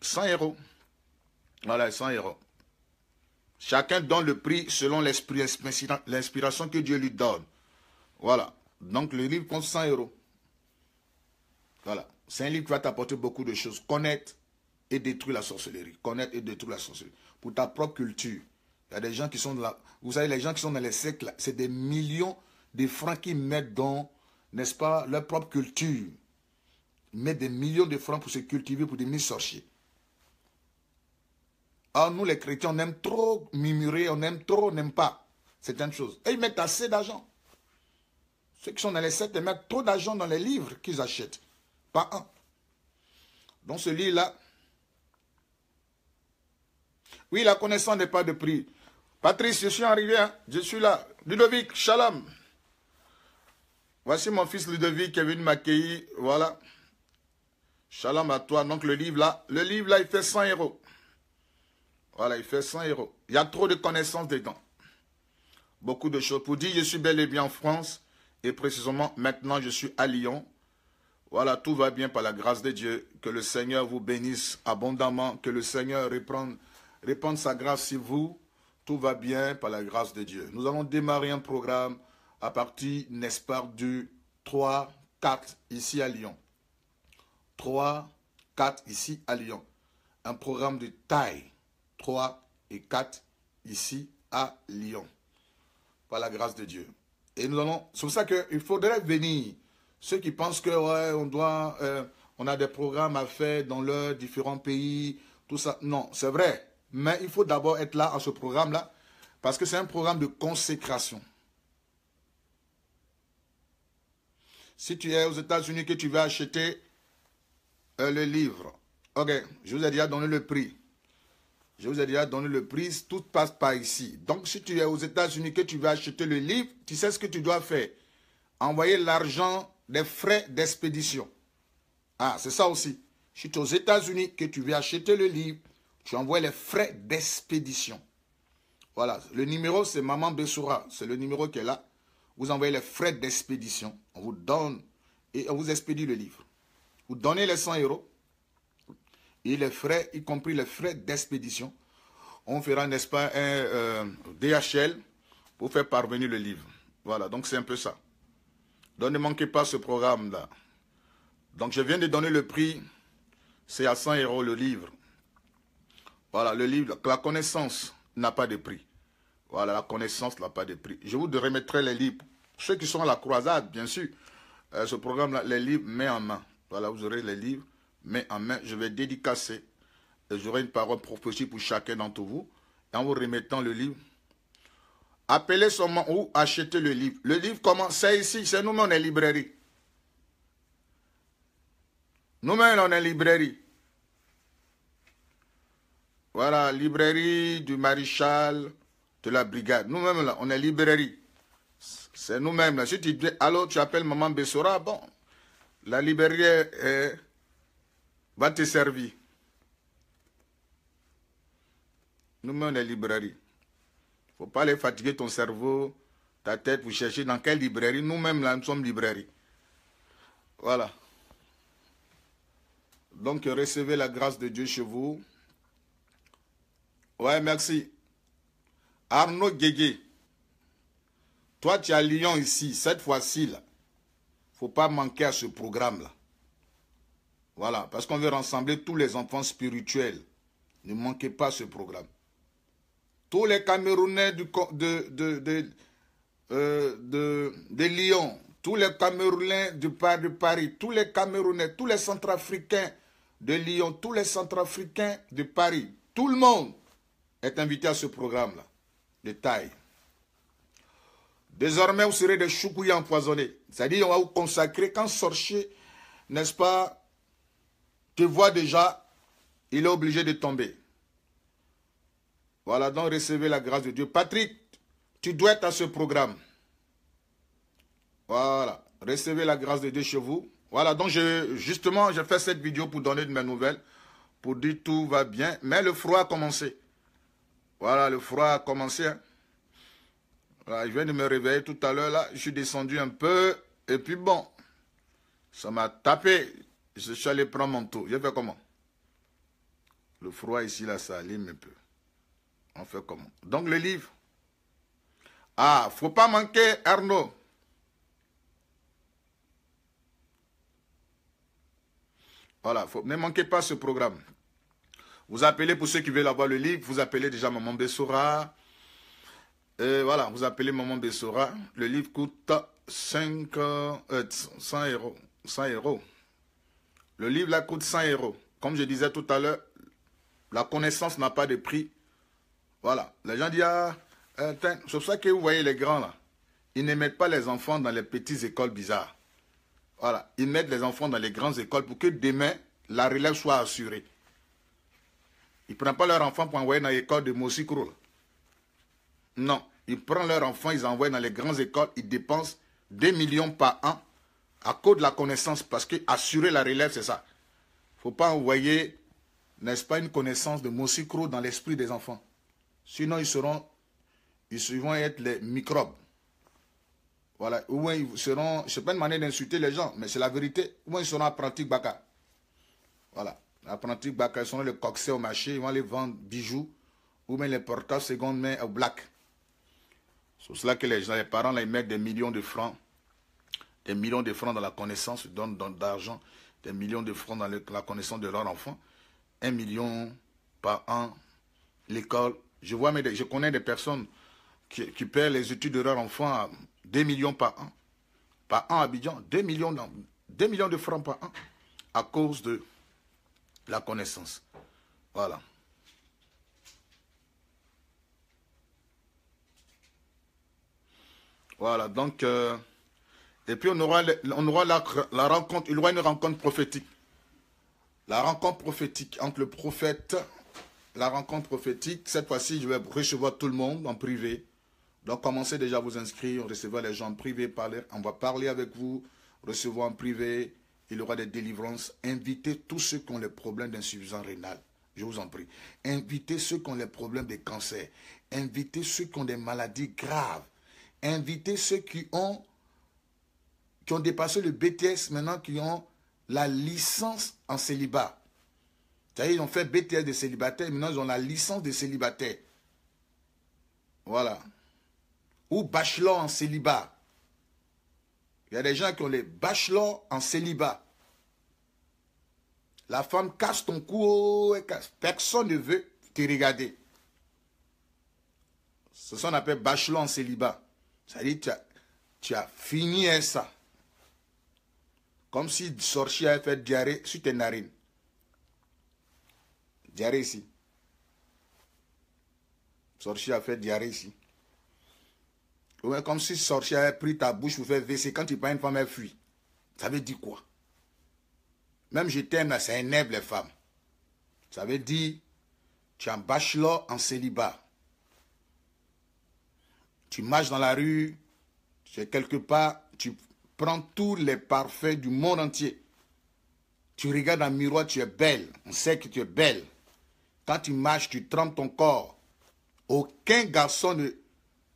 100 euros. Voilà, 100 euros. Chacun donne le prix selon l'inspiration que Dieu lui donne. Voilà. Donc le livre coûte 100 euros. Voilà. C'est un livre qui va t'apporter beaucoup de choses. Connaître et détruire la sorcellerie. Connaître et détruire la sorcellerie. Pour ta propre culture. Il y a des gens qui sont là. Vous savez, les gens qui sont dans les siècles, c'est des millions de francs qu'ils mettent dans, n'est-ce pas, leur propre culture. Ils mettent des millions de francs pour se cultiver, pour devenir sorciers. Ah, nous les chrétiens, on aime trop murmurer, on aime trop, on n'aime pas. C'est une chose. Et ils mettent assez d'argent. Ceux qui sont dans les sectes, ils mettent trop d'argent dans les livres qu'ils achètent. Pas un. Donc ce livre-là, oui, la connaissance n'est pas de prix. Patrice, je suis arrivé, hein. je suis là. Ludovic, shalom. Voici mon fils Ludovic qui est venu m'accueillir. Voilà. Shalom à toi. Donc le livre là, le livre là, il fait 100 euros. Voilà, il fait 100 euros. Il y a trop de connaissances dedans. Beaucoup de choses. Pour dire, je suis bel et bien en France. Et précisément, maintenant, je suis à Lyon. Voilà, tout va bien par la grâce de Dieu. Que le Seigneur vous bénisse abondamment. Que le Seigneur répande sa grâce sur vous. Tout va bien par la grâce de Dieu. Nous allons démarrer un programme à partir, n'est-ce pas, du 3, 4 ici à Lyon. 3, 4 ici à Lyon. Un programme de taille. 3 et 4 ici à Lyon. Par la grâce de Dieu. Et nous allons. C'est pour ça qu'il faudrait venir. Ceux qui pensent que ouais, on doit. Euh, on a des programmes à faire dans leurs différents pays, tout ça. Non, c'est vrai. Mais il faut d'abord être là à ce programme-là. Parce que c'est un programme de consécration. Si tu es aux États-Unis que tu veux acheter euh, le livre, ok, je vous ai déjà donné le prix. Je vous ai déjà donné le prix, tout passe par ici. Donc si tu es aux États-Unis que tu veux acheter le livre, tu sais ce que tu dois faire. Envoyer l'argent des frais d'expédition. Ah, c'est ça aussi. Si tu es aux États-Unis que tu veux acheter le livre, tu envoies les frais d'expédition. Voilà, le numéro c'est Maman Bessoura, c'est le numéro qui est là. Vous envoyez les frais d'expédition, on vous donne et on vous expédie le livre. Vous donnez les 100 euros et les frais, y compris les frais d'expédition. On fera, n'est-ce pas, un euh, DHL pour faire parvenir le livre. Voilà, donc c'est un peu ça. Donc ne manquez pas ce programme-là. Donc je viens de donner le prix, c'est à 100 euros le livre. Voilà, le livre, la connaissance n'a pas de prix. Voilà, la connaissance n'a pas de prix. Je vous remettrai les livres. Ceux qui sont à la croisade, bien sûr, euh, ce programme-là, les livres main en main. Voilà, vous aurez les livres main en main. Je vais dédicacer. J'aurai une parole prophétique pour chacun d'entre vous. En vous remettant le livre. Appelez seulement ou achetez le livre. Le livre, comment C'est ici, c'est nous-mêmes, on est librairie. Nous-mêmes, on est librairie. Voilà, librairie du maréchal de la brigade. Nous-mêmes, là, on est librairie. C'est nous-mêmes, là. Si tu dis, allô, tu appelles maman Bessora, bon, la librairie va te servir. Nous-mêmes, on est librairie. Faut pas aller fatiguer ton cerveau, ta tête, pour chercher dans quelle librairie. Nous-mêmes, là, nous sommes librairie. Voilà. Donc, recevez la grâce de Dieu chez vous. Ouais, merci. Arnaud Guégué. Toi, tu es à Lyon ici, cette fois-ci, là. faut pas manquer à ce programme-là. Voilà, parce qu'on veut rassembler tous les enfants spirituels. Ne manquez pas ce programme. Tous les Camerounais euh, de, Lyon, tous les Camerounais de Paris, tous les Camerounais, tous les Centrafricains de Lyon, tous les Centrafricains de Paris, tout le monde est invité à ce programme-là, de taille. Désormais, vous serez des choukouilles empoisonnés. C'est-à-dire, on va vous consacrer quand sorcier, n'est-ce pas, te voit déjà, il est obligé de tomber. Voilà, donc recevez la grâce de Dieu. Patrick, tu dois être à ce programme. Voilà, recevez la grâce de Dieu chez vous. Voilà, donc je, justement, j'ai fait cette vidéo pour donner de mes nouvelles, pour dire tout va bien, mais le froid a commencé. Voilà, le froid a commencé. Hein. Voilà, je viens de me réveiller tout à l'heure, là, je suis descendu un peu, et puis bon, ça m'a tapé. Je suis allé prendre mon tour. J'ai fait comment? Le froid ici, là, ça allume un peu. On fait comment? Donc le livre. Ah, faut pas manquer Arnaud. Voilà, faut, ne manquez pas ce programme. Vous appelez pour ceux qui veulent avoir le livre, vous appelez déjà Maman Bessora. Et voilà, vous appelez Maman Bessora. Le livre coûte 5, 100 euh, euros. 100 euros. Le livre là coûte 100 euros. Comme je disais tout à l'heure, la connaissance n'a pas de prix. Voilà. Les gens disent, ah, euh, c'est pour ça que vous voyez les grands là. Ils ne mettent pas les enfants dans les petites écoles bizarres. Voilà. Ils mettent les enfants dans les grandes écoles pour que demain, la relève soit assurée. Ils ne prennent pas leurs enfants pour envoyer dans l'école de Mosikro. Non. Ils prennent leurs enfants, ils envoient dans les grandes écoles, ils dépensent des millions par an à cause de la connaissance. Parce que assurer la relève, c'est ça. Il ne faut pas envoyer, n'est-ce pas, une connaissance de Mosikro dans l'esprit des enfants. Sinon, ils seront, ils vont être les microbes. Voilà. Ou ils seront, c'est pas une manière d'insulter les gens, mais c'est la vérité. Ou ils seront apprentis baka. Voilà. Apprentis baka, ils seront les coxés au marché, ils vont les vendre bijoux, ou même les portables seconde main au black. C'est cela que les gens, les parents, là, ils mettent des millions de francs, des millions de francs dans la connaissance, ils donnent d'argent, des millions de francs dans la connaissance de leur enfant. Un million par an, l'école, je, vois, mais je connais des personnes qui, qui paient les études de leurs enfants à 2 millions par an. Par an Abidjan, 2 millions, 2 millions de francs par an à cause de la connaissance. Voilà. Voilà, donc, euh, et puis on aura, on aura la, rencontre, il y aura une rencontre prophétique. La rencontre prophétique entre le prophète la rencontre prophétique. Cette fois-ci, je vais recevoir tout le monde en privé. Donc, commencez déjà à vous inscrire, recevoir les gens en privé, parler. On va parler avec vous, recevoir en privé. Il y aura des délivrances. Invitez tous ceux qui ont les problèmes d'insuffisance rénale. Je vous en prie. Invitez ceux qui ont les problèmes de cancer. Invitez ceux qui ont des maladies graves. Invitez ceux qui ont, qui ont dépassé le BTS maintenant, qui ont la licence en célibat ils ont fait BTS de célibataire, maintenant ils ont la licence de célibataire. Voilà. Ou bachelor en célibat. Il y a des gens qui ont les bachelors en célibat. La femme casse ton cou, oh, personne ne veut te regarder. Ce qu'on appelle bachelor en célibat. C'est-à-dire tu as, tu as fini ça. Comme si sorcier avait fait diarrhée sur tes narines. Diarrhée ici. Sorcier a fait diarrhée ici. comme si sorcier a pris ta bouche pour faire WC. Quand tu parles une femme, elle fuit. Ça veut dire quoi? Même je t'aime, ça énerve les femmes. Ça veut dire, tu es un bachelor en célibat. Tu marches dans la rue, tu es quelque part, tu prends tous les parfaits du monde entier. Tu regardes dans le miroir, tu es belle. On sait que tu es belle. Quand tu marches, tu trempes ton corps. Aucun garçon ne,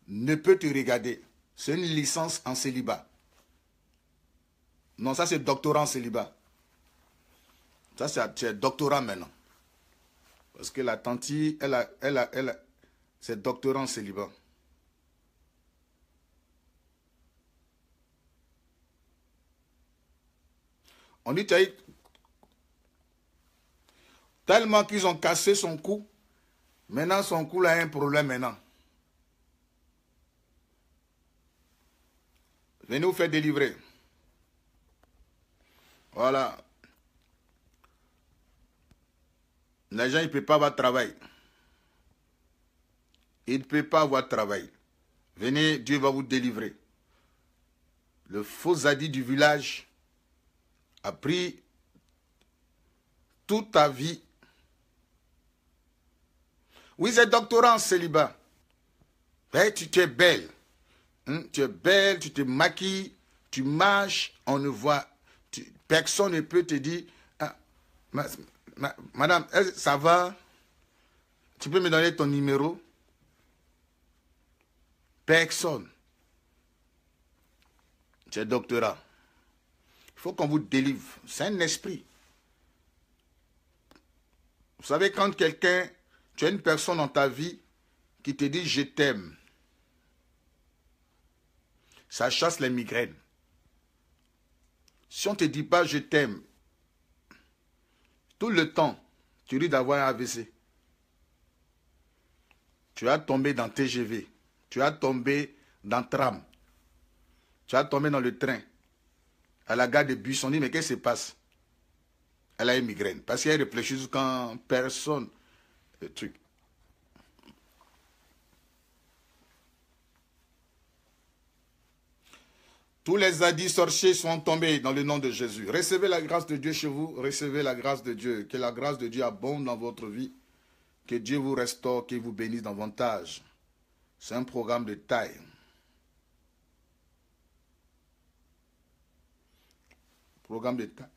ne peut te regarder. C'est une licence en célibat. Non, ça c'est doctorat en célibat. Ça c'est doctorat maintenant. Parce que la tante, elle a, elle a, elle a, c'est doctorat en célibat. On dit, Tellement qu'ils ont cassé son cou. Maintenant, son cou a un problème maintenant. Venez vous faire délivrer. Voilà. L'agent, il ne peut pas avoir travail. Il ne peut pas avoir travail. Venez, Dieu va vous délivrer. Le faux zadie du village a pris toute ta vie. Oui, c'est doctorat en célibat. Tu, es belle. Hein, tu es belle, tu te maquilles, tu marches, on ne voit. personne ne peut te dire ah, Madame, ça va? Tu peux me donner ton numéro? Personne. Tu es doctorat. Il faut qu'on vous délivre. C'est un esprit. Vous savez, quand quelqu'un, tu as une personne dans ta vie qui te dit je t'aime, ça chasse les migraines. Si on ne te dit pas je t'aime, tout le temps, tu risques d'avoir un AVC. Tu as tombé dans TGV, tu as tombé dans tram, tu as tombé dans le train, à la gare de bus, on dit mais qu'est-ce qui se passe? Elle a une migraine. Parce qu'elle réfléchit quand personne... Tous les adis sorciers sont tombés dans le nom de Jésus. Recevez la grâce de Dieu chez vous, recevez la grâce de Dieu. Que la grâce de Dieu abonde dans votre vie. Que Dieu vous restaure, qu'il vous bénisse davantage. C'est un programme de taille. Programme de taille.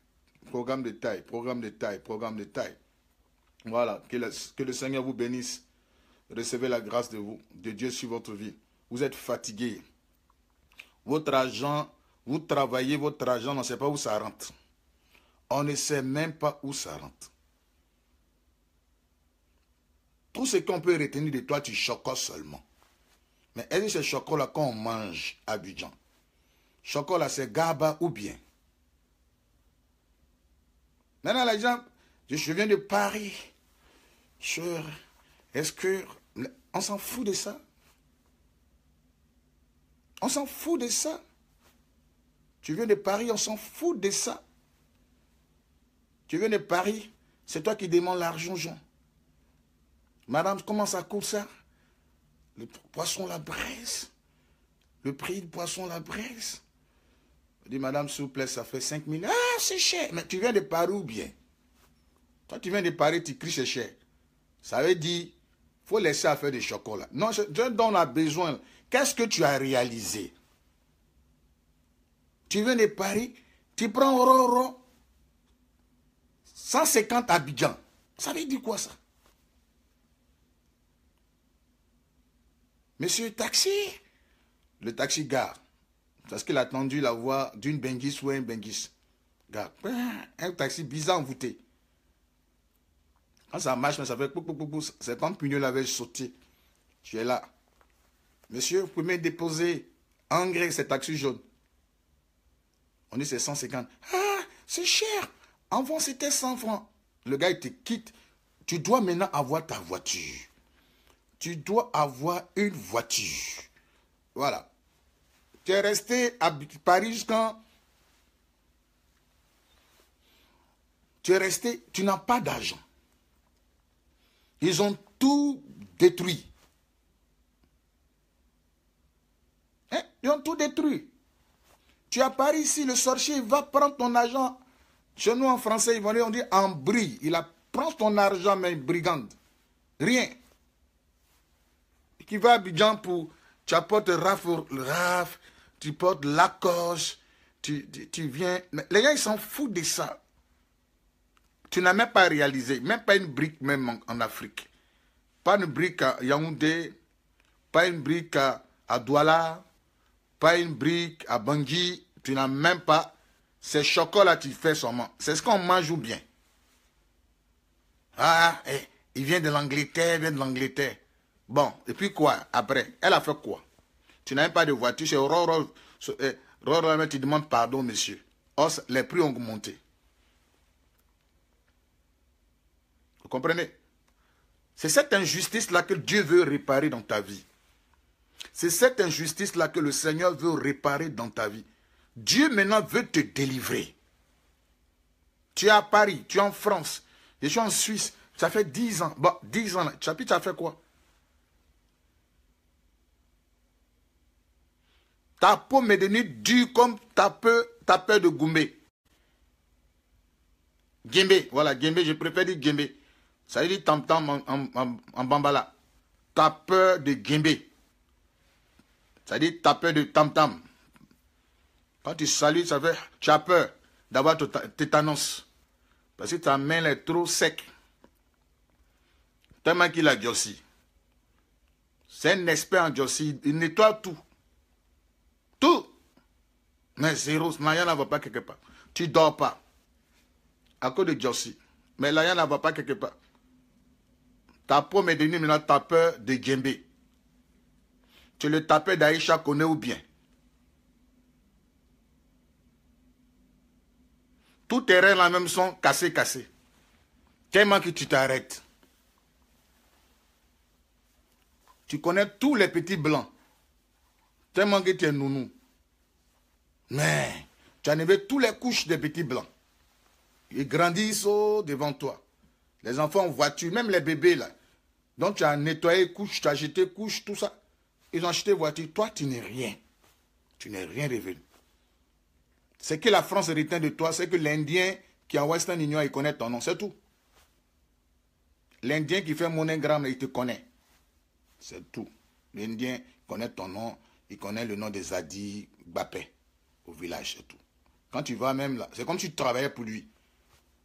Programme de taille, programme de taille, programme de taille. Voilà, que le, que le Seigneur vous bénisse. Recevez la grâce de, vous, de Dieu sur votre vie. Vous êtes fatigué. Votre argent, vous travaillez votre argent, on ne sait pas où ça rentre. On ne sait même pas où ça rentre. Tout ce qu'on peut retenir de toi, tu chocolat seulement. Mais est-ce que ce chocolat qu'on mange à Abidjan Chocolat, c'est gaba ou bien? Maintenant, les gens, je viens de Paris. Est-ce que. On s'en fout de ça? On s'en fout de ça? Tu viens de Paris, on s'en fout de ça? Tu viens de Paris, c'est toi qui demandes l'argent, Jean. Madame, comment ça coûte ça? Le poisson la braise. Le prix du poisson la braise. Madame, s'il vous plaît, ça fait 5 000. Ah, c'est cher. Mais tu viens de Paris ou bien? Toi, tu viens de Paris, tu cries, c'est cher. Ça veut dire, faut laisser faire des chocolats. Non, je, dont on a besoin. Qu'est-ce que tu as réalisé? Tu viens de Paris, tu prends Roro, 150 Abidjan. Ça veut dire quoi ça? Monsieur taxi Le taxi gare. Parce qu'il a attendu la voix d'une Bengis ou un Bengis. Gare. Un taxi bizarre envoûté. Quand ça marche, ça fait c'est comme Pugnol avait sauté. Tu es là. Monsieur, vous pouvez déposer engrais cet taxi jaune. On dit c'est 150. Ah, c'est cher. Avant, c'était 100 francs. Le gars, il te quitte. Tu dois maintenant avoir ta voiture. Tu dois avoir une voiture. Voilà. Tu es resté à Paris jusqu'en... Tu es resté, tu n'as pas d'argent. Ils ont tout détruit. Ils ont tout détruit. Tu as Paris ici, le sorcier va prendre ton argent. Chez nous en français, ils vont dire, on dit en bris. Il a prend ton argent, mais brigande. Rien. Qui va à Abidjan pour. Tu apportes Raf, Raf tu portes Lacoste, tu, tu, viens. les gars, ils s'en foutent de ça. Tu n'as même pas réalisé, même pas une brique même en, Afrique. Pas une brique à Yaoundé, pas une brique à, Douala, pas une brique à Bangui, tu n'as même pas. C'est chocolat tu fais seulement. C'est ce qu'on mange ou bien. Ah, eh, il vient de l'Angleterre, il vient de l'Angleterre. Bon, et puis quoi après Elle a fait quoi? Tu n'as même pas de voiture. C'est Roro. Tu demandes pardon, monsieur. Les prix ont augmenté. Vous comprenez? C'est cette injustice-là que Dieu veut réparer dans ta vie. C'est cette injustice-là que le Seigneur veut réparer dans ta vie. Dieu maintenant veut te délivrer. Tu es à Paris, tu es en France, je suis en Suisse, ça fait 10 ans. Bon, 10 ans, tu as fait quoi? Ta peau m'est devenue dure comme ta peur, ta peur de Goumbé. Gimbe, voilà, Gimbe, je préfère dire Gimbe. Ça veut dire tam-tam en, bambala. Ta peur de Gimbe. Ça veut dire ta peur de tam-tam. Quand tu salues, ça fait, tu as peur d'avoir tétanos. Parce que ta main est trop sec. Tellement qu'il a durci. C'est un expert en durci. Il nettoie tout. Tout. Mais zéro, Maya n'en va pas quelque part. Tu dors pas. À cause de Jossi. Mais là, n'en va pas quelque part. Ta peau m'est donnée maintenant ta peur de Djembe. Tu le tapais d'Aïcha connaît ou bien? Tous tes rêves là même sont cassés, cassés. Tellement que tu t'arrêtes. Tu connais tous les petits blancs. Tellement que tu es nounou. Mais tu as enlevé toutes les couches des petits blancs. Ils grandissent devant toi. Les enfants en voiture, même les bébés là. Donc tu as nettoyé couche, tu as jeté couche, tout ça. Ils ont acheté voiture. Toi, tu n'es rien. Tu n'es rien révélé. Ce que la France retient de toi, c'est que l'Indien qui est en Western Union, il connaît ton nom, c'est tout. L'Indien qui fait monogramme, il te connaît. C'est tout. L'Indien connaît ton nom, il connaît le nom de Zadi Bapé au village, c'est tout. Quand tu vas même là, c'est comme si tu travaillais pour lui.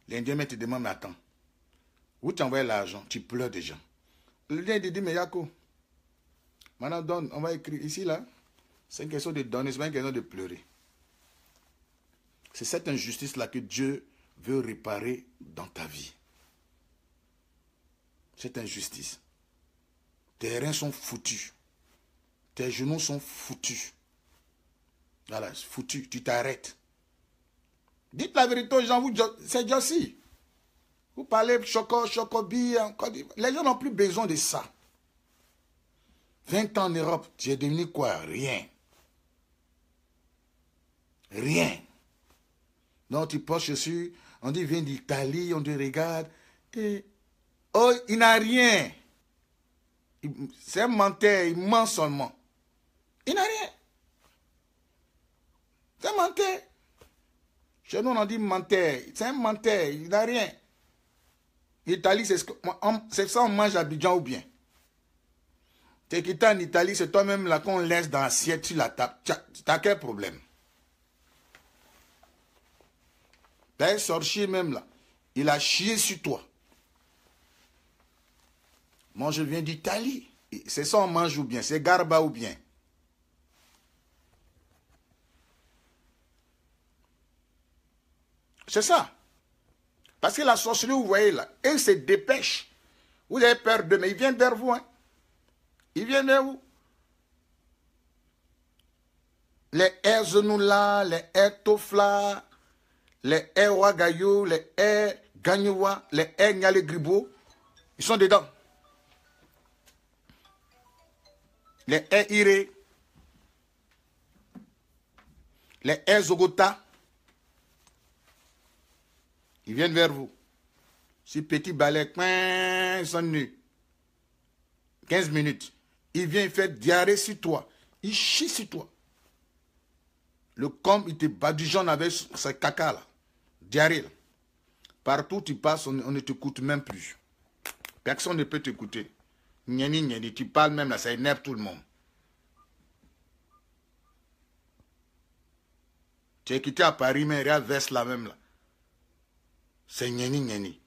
L'Indien te demande, mais attends, où tu envoies l'argent? Tu pleures déjà. L'Indien te dit, mais Yako, maintenant donne, on va écrire ici là. C'est une question de donner, c'est pas une question de pleurer. C'est cette injustice-là que Dieu veut réparer dans ta vie. Cette injustice. Tes reins sont foutus. Tes genoux sont foutus. Voilà, foutu. Tu t'arrêtes. Dites la vérité aux gens, c'est Jossi. Vous parlez choco, chocobi, les gens n'ont plus besoin de ça. 20 ans en Europe, tu es devenu quoi? Rien. Rien. Donc tu portes dessus, on dit vient d'Italie, on te regarde. Oh, il n'a rien. C'est un menteur, il ment seulement. Il n'a rien. C'est un menteur. Chez nous, on dit menteur. C'est un menteur, il n'a rien. L'Italie, c'est ça on mange à Abidjan ou bien? Tu es quitté en Italie, c'est toi-même là qu'on laisse dans l'assiette sur la table. Tu as quel problème? T'as un même là. Il a chié sur toi. Moi, je viens d'Italie. C'est ça on mange ou bien? C'est garba ou bien? C'est ça. Parce que la sorcellerie, vous voyez là, elle se dépêche. Vous avez peur de, mais il vient vers vous. Hein. Il vient vers vous. Les Erzenoula, les Ertofla, les R Wagayo, les R Gagnoua, les R Nyale Gribo, ils sont dedans. Les R Iré, les R Zogota, ils viennent vers vous. Si petit balai, ils sont nus. 15 minutes. Il vient, faire diarrhée sur toi. Il chie sur toi. Le com, il te badigeonne avec ce caca là. Diarrhée. Partout où tu passes, on, ne t'écoute même plus. Personne ne peut t'écouter. Niani, tu parles même là, ça énerve tout le monde. Tu es quitté à Paris, mais rien veste la même là. C'est niani, niani.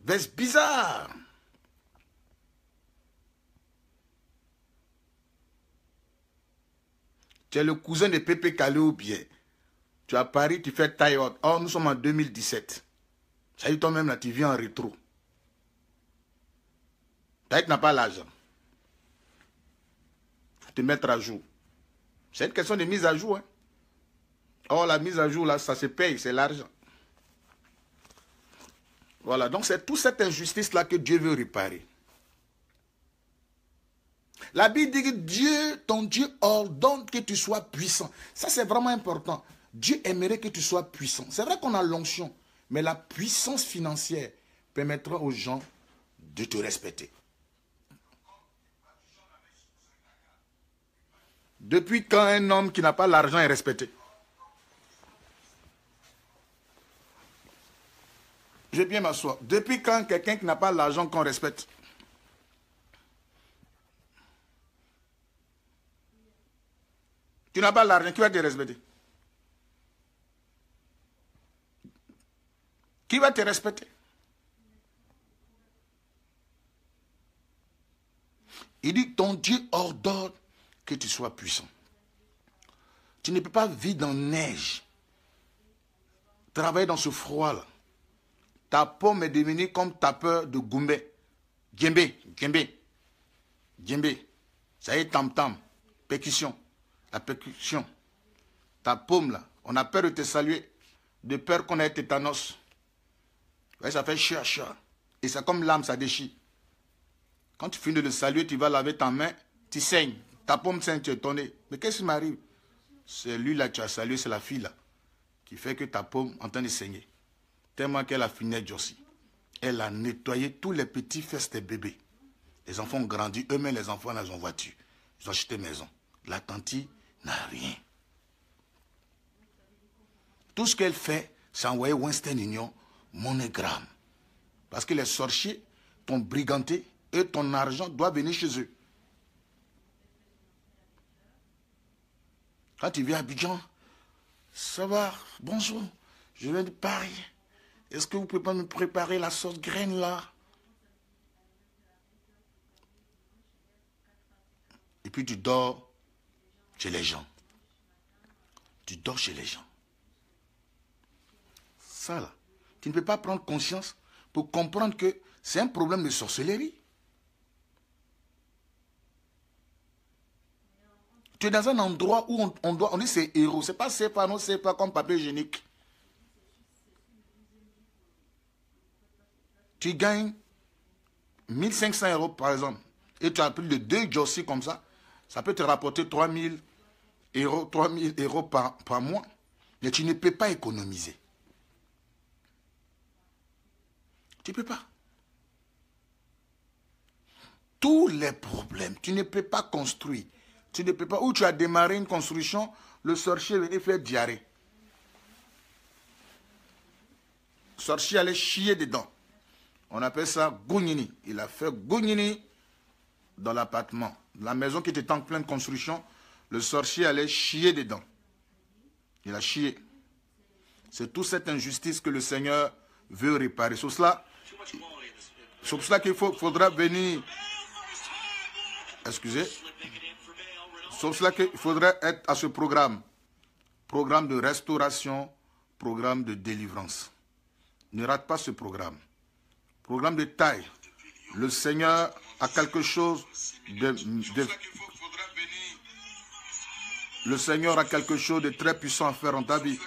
Veste bizarre. Tu es le cousin de Pépé Calé ou bien? Tu à Paris, tu fais taille haute. Oh, nous sommes en 2017. Ça y est, toi-même, là, tu viens en rétro. Taille n'a pas l'argent. faut te mettre à jour. C'est une question de mise à jour. Hein. Oh, la mise à jour, là, ça se paye, c'est l'argent. Voilà, donc c'est toute cette injustice-là que Dieu veut réparer. La Bible dit que Dieu, ton Dieu ordonne que tu sois puissant. Ça, c'est vraiment important. Dieu aimerait que tu sois puissant. C'est vrai qu'on a l'onction, mais la puissance financière permettra aux gens de te respecter. Depuis quand un homme qui n'a pas l'argent est respecté? Je vais bien m'asseoir. Depuis quand quelqu'un qui n'a pas l'argent qu'on respecte? Tu n'as pas l'argent, qui va te respecter? Qui va te respecter? Il dit, ton Dieu ordonne que tu sois puissant. Tu ne peux pas vivre dans neige, travailler dans ce froid-là. Ta pomme est devenue comme ta peur de Gumbe. Djembe, Djembe, Djembe. Ça y est, tam-tam, percussion, la percussion. Ta paume là, on a peur de te saluer, de peur qu'on ait tétanos. Ouais, ça fait chia, chia. Et c'est comme l'âme, ça déchire. Quand tu finis de le saluer, tu vas laver ta main, tu saignes. Ta pomme saigne, tu es étonné. Mais qu'est-ce qui m'arrive? C'est lui là tu as salué, c'est la fille là, qui fait que ta paume est en train de saigner. Tellement qu'elle a fini aussi. Elle a nettoyé tous les petits fesses des bébés. Les enfants ont grandi, eux-mêmes les enfants, ils ont voiture. Ils ont acheté maison. La tante n'a rien. Tout ce qu'elle fait, c'est envoyer Winston Union monogramme. Parce que les sorciers t'ont briganté et ton argent doit venir chez eux. Quand tu viens à Abidjan, ça va, bonjour, je viens de Paris. Est-ce que vous pouvez pas me préparer la sauce graine là? Et puis tu dors chez les gens. Tu dors chez les gens. Ça là, tu ne peux pas prendre conscience pour comprendre que c'est un problème de sorcellerie. Tu es dans un endroit où on, doit, on dit c'est héros. C'est pas c'est pas non, c'est pas comme papier hygiénique. Tu gagnes 1500 euros par exemple, et tu as plus de deux jossis comme ça, ça peut te rapporter 3000 euros, 3000 euros par, par mois, mais tu ne peux pas économiser. Tu ne peux pas. Tous les problèmes, tu ne peux pas construire. Tu ne peux pas. Où tu as démarré une construction, le sorcier venait faire diarrhée. Le sorcier allait chier dedans. On appelle ça Gounini. Il a fait Gounini dans l'appartement. La maison qui était en pleine construction, le sorcier allait chier dedans. Il a chié. C'est toute cette injustice que le Seigneur veut réparer. C'est cela, cela qu'il faudra venir. Excusez. Sauf cela qu'il faudrait être à ce programme. Programme de restauration, programme de délivrance. Ne rate pas ce programme. Programme de taille. Le Seigneur a quelque chose de, le Seigneur a quelque chose de très puissant à faire en ta vie.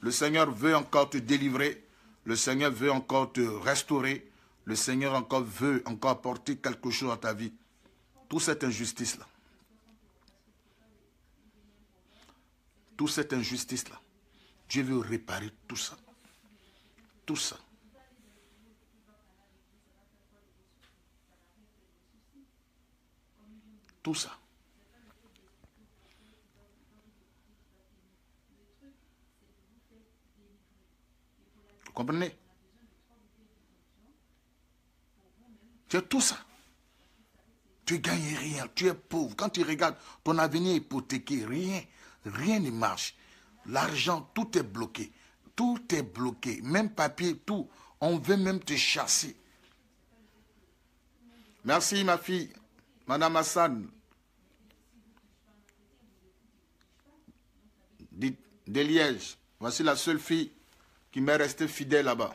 Le Seigneur veut encore te délivrer. Le Seigneur veut encore te restaurer. Le Seigneur encore veut encore apporter quelque chose à ta vie. Toute cette injustice-là. toute cette injustice-là. Dieu veut réparer tout ça. Tout ça. Tout ça. Vous comprenez Tu tout ça. Tu gagnes rien, tu es pauvre. Quand tu regardes ton avenir hypothéqué, rien. Rien ne marche. L'argent, tout est bloqué. Tout est bloqué. Même papier, tout. On veut même te chasser. Merci, ma fille. Madame Hassan. De Liège. Voici la seule fille qui m'est restée fidèle là-bas.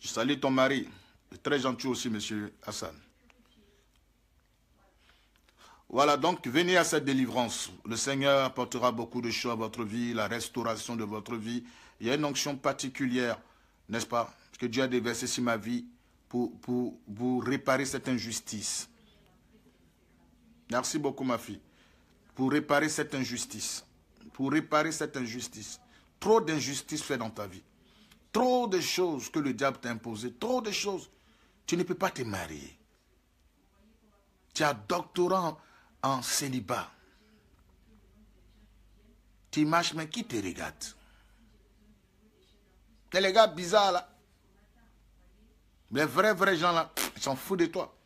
Je salue ton mari. Très gentil aussi, monsieur Hassan. Voilà, donc venez à cette délivrance. Le Seigneur apportera beaucoup de choses à votre vie, la restauration de votre vie. Il y a une onction particulière, n'est-ce pas? Que Dieu a déversé sur ma vie pour, pour, pour réparer cette injustice. Merci beaucoup, ma fille. Pour réparer cette injustice. Pour réparer cette injustice. Trop d'injustices faites dans ta vie. Trop de choses que le diable t'a imposées. Trop de choses. Tu ne peux pas te marier. Tu as doctorat en célibat. Tu marches, mais qui te regarde? Les gars bizarres là. Les vrais, vrais gens là, ils s'en foutent de toi.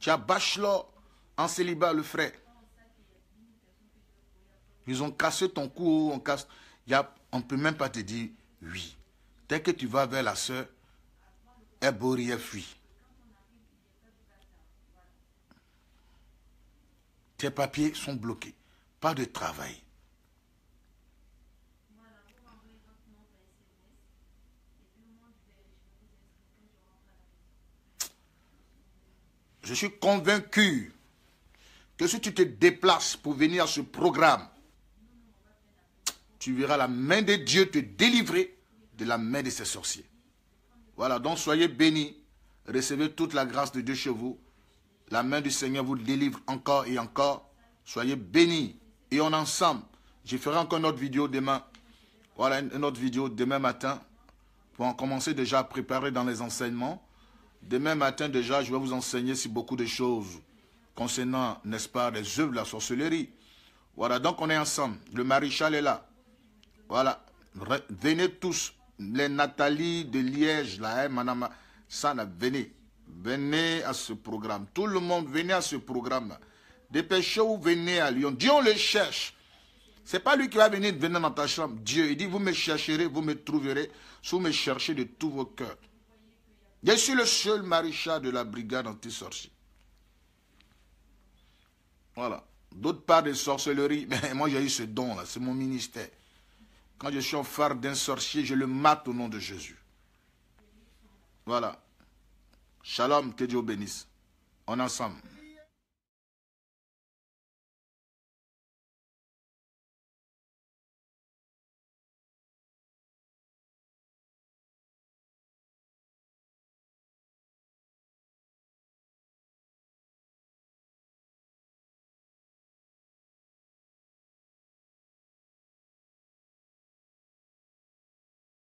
Tu as bachelor en célibat, le frère. Ils ont cassé ton cou, on casse. on ne peut même pas te dire oui. Dès que tu vas vers la soeur, elle bourre, elle fuit. Tes papiers sont bloqués. Pas de travail. Je suis convaincu que si tu te déplaces pour venir à ce programme, tu verras la main de Dieu te délivrer de la main de ces sorciers. Voilà, donc soyez bénis, recevez toute la grâce de Dieu chez vous. La main du Seigneur vous délivre encore et encore. Soyez bénis. Et on ensemble, je ferai encore une autre vidéo demain. Voilà, une autre vidéo demain matin pour commencer déjà à préparer dans les enseignements. Demain matin déjà, je vais vous enseigner sur beaucoup de choses concernant, n'est-ce pas, les œuvres de la sorcellerie. Voilà, donc on est ensemble. Le maréchal est là. Voilà. Venez tous. Les Nathalie de Liège, là, hein, Sana, venez. Venez à ce programme. Tout le monde, venez à ce programme-là. Dépêchez-vous, venez à Lyon. Dieu, on le cherche. Ce n'est pas lui qui va venir, venir dans ta chambre. Dieu, il dit, vous me chercherez, vous me trouverez, si vous me cherchez de tout vos cœurs. Je suis le seul maréchal de la brigade anti-sorcier. Voilà. D'autres parts de sorcellerie, mais moi j'ai eu ce don-là, c'est mon ministère. Quand je suis en phare d'un sorcier, je le mate au nom de Jésus. Voilà. Shalom, que Dieu bénisse. On est ensemble.